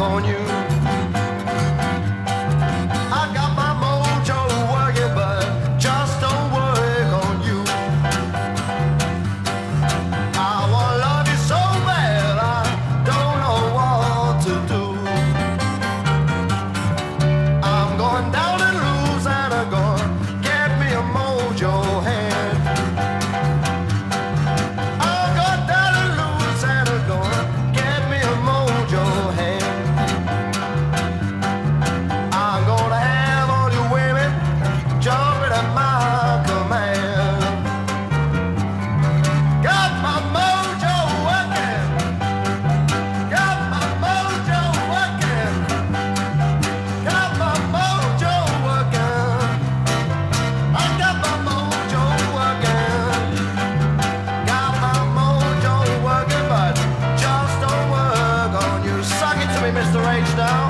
on you. breaks down.